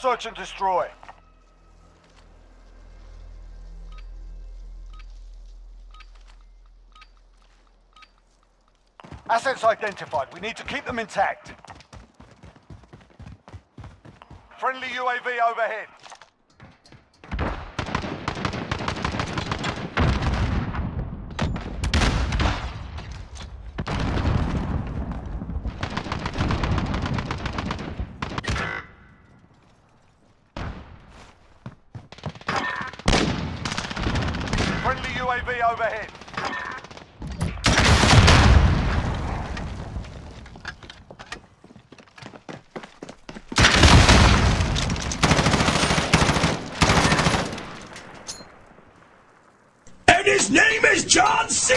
Search and destroy. Assets identified. We need to keep them intact. Friendly UAV overhead. Friendly UAV overhead. And his name is John C.